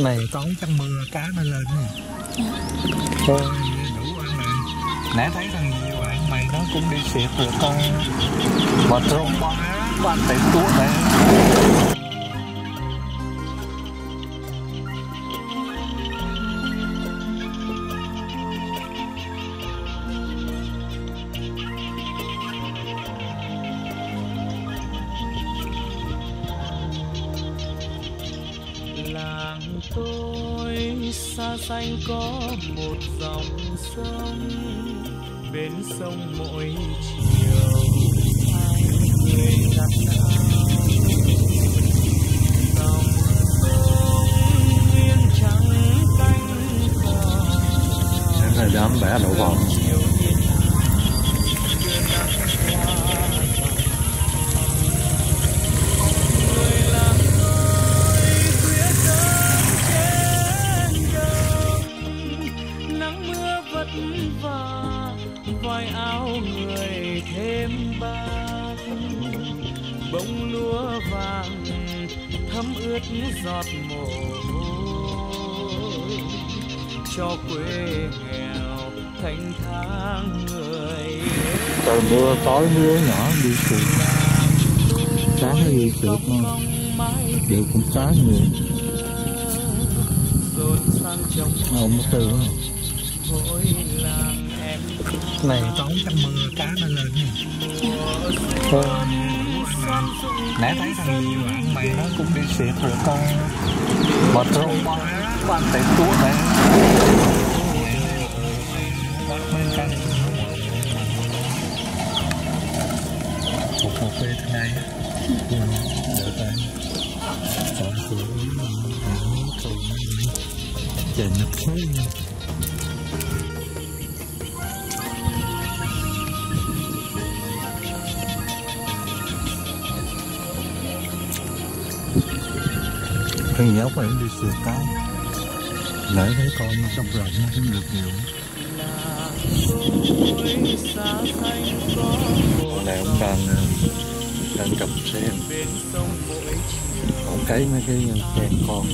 này có trong mưa cá nó lên nè thôi đủ ăn này. Nãy thấy thằng nhiều bạn mày nó cũng đi xịt rồi con. Mà trông bó bạn phải tuốt đấy tôi xa xanh có một dòng sông, bên sông mỗi chiều hai người gặp nhau mưa tối, mưa nhỏ, đi sụt sáng nó đi sụt mà đều cũng cá nhiều rộn sang từ không này, tối trong mưa cá nó lên nè thôi nãy thấy thằng nhiều bạn mày nó cũng đi xịt rồi, con. Mà trông bó bạn phải tuốt đấy phê thế này đợi tay còn cửa trời nhập khối nha thằng nhóc này đi sửa cao lỡ thấy con trong rộng cũng được nhiều. Tôi xa xanh con này cũng đang đang trồng sen bên sông mấy cái sen con.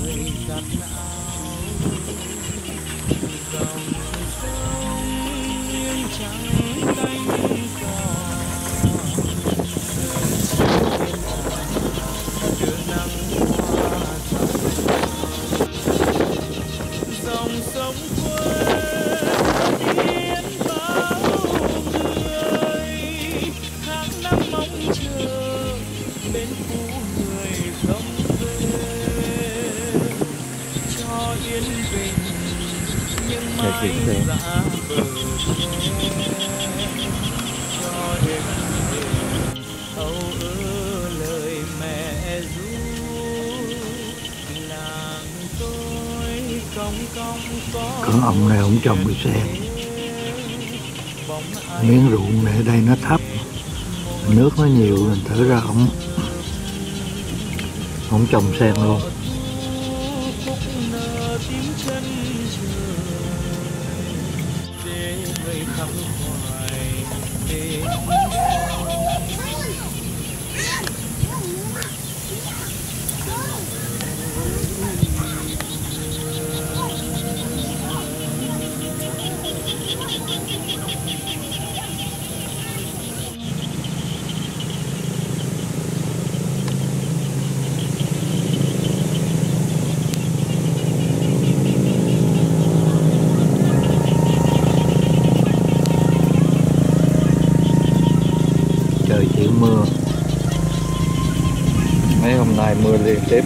Dòng sông nghiêng Còn ông này ông trồng bị sen Miếng ruộng này ở đây nó thấp. Nước nó nhiều nên thở ra ông Ông trồng sen luôn. Mưa mấy hôm nay mưa liên tiếp.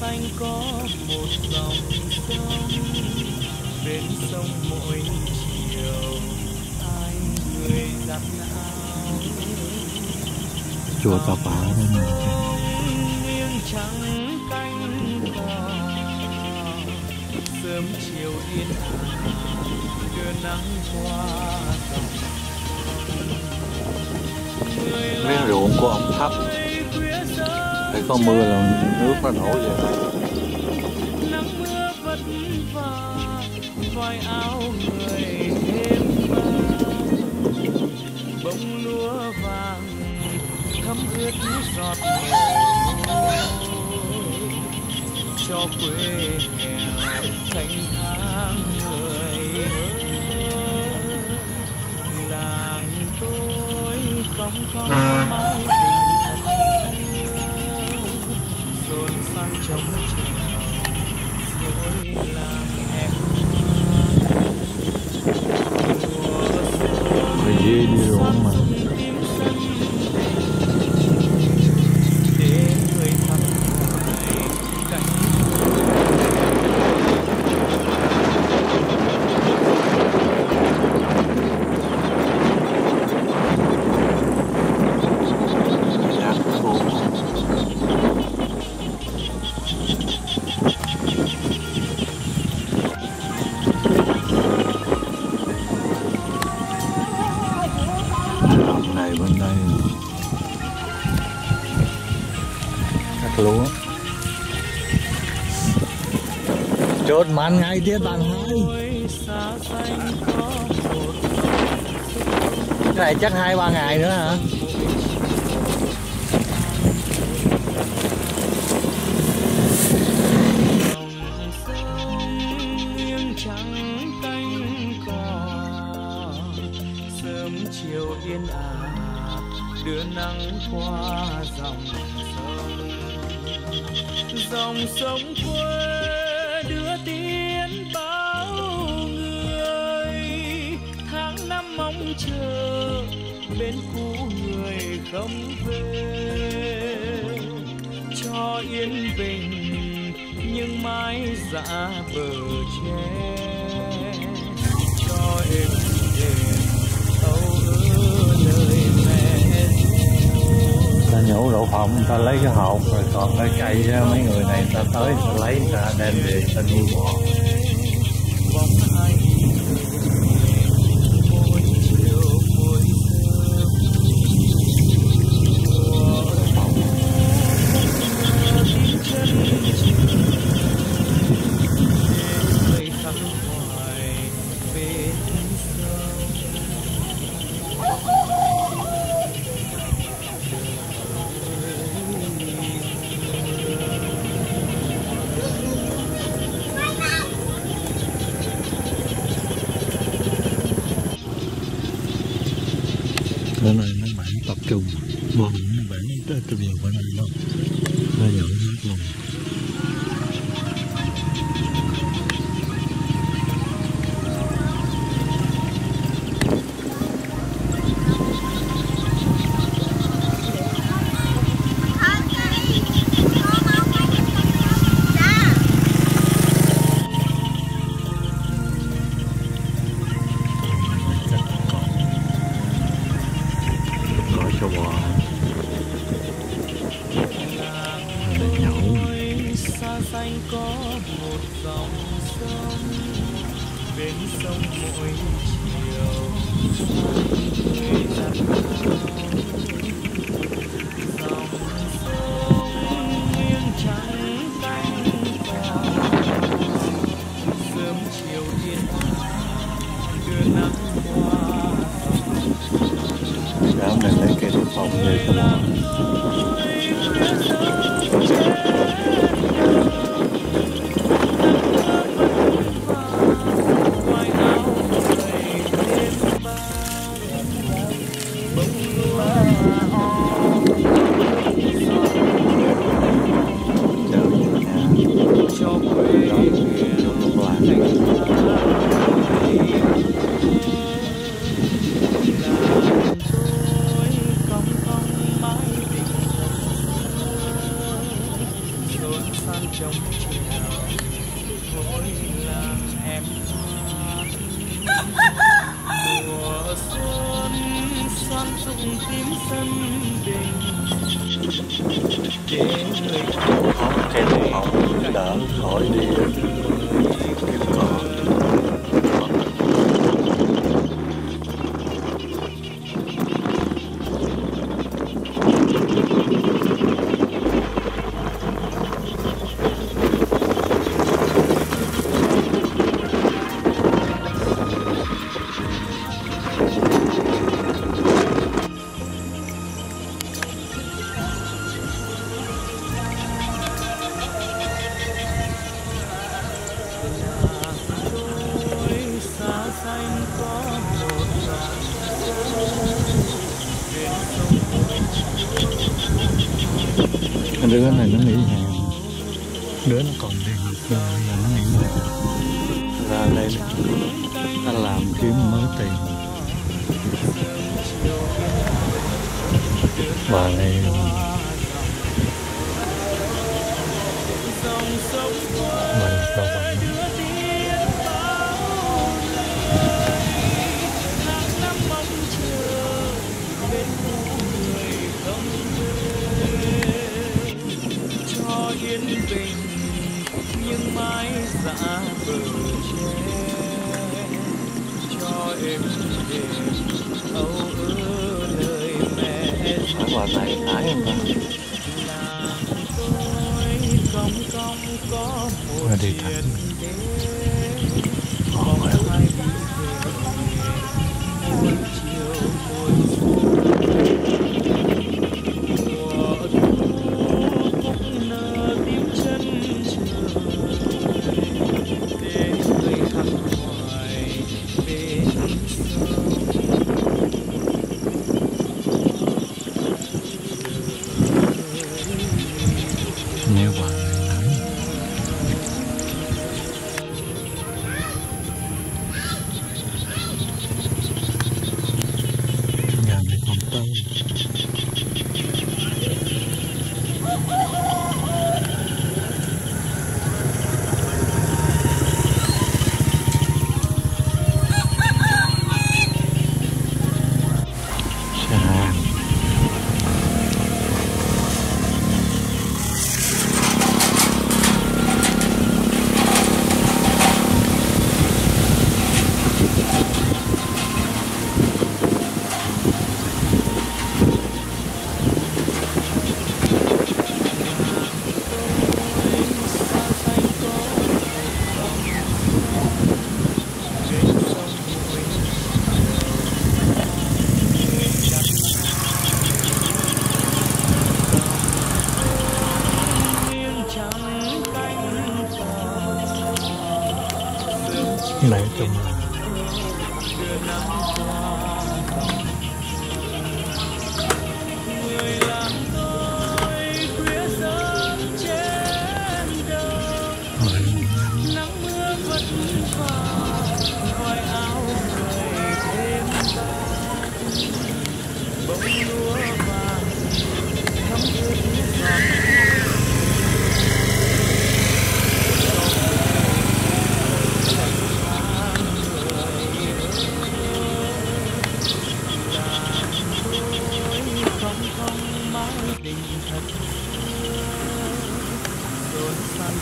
Xanh có một dòng sông, bên sông mỗi chiều. Chùa Tà Phạ đây nè sớm chiều yên ả đưa nắng qua dòng miếng ruộng của ông thấp. Phải có mưa là nước nó đổ về nắng mưa vất vả vai áo người lúa vàng thấm ướt giọt mồ cho quê nghèo thành thang người làng tôi không có mái đình dồn sang trống trèo rồi làng màn ngay tiết bạn hai Cái này chắc hai ba ngày nữa hả? chiều yên ả, đưa nắng qua dòng sông dòng sông quê bên cũ người không về. Cho yên bình, nhưng mãi dạ bờ tre cho em đêm âu ơ lời mẹ ta nhổ đậu phộng ta lấy cái hộp, rồi còn cái cây mấy người này ta tới, ta lấy, ta đem về, ta nuôi bò mấy bạn tới tôi nhiều bữa nay lắm nó để người không cây khỏi đi. này nó nghỉ hè. Đứa nó còn đi học rồi giờ nó nghỉ hè. Ra đây ta làm kiếm mới tiền. Bà này ờ, bà đọc bà dã bờ tre cho em về âu ơ nơi mẹ Sao quả này thái em? Là tôi công công có một chuyện đêm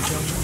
张。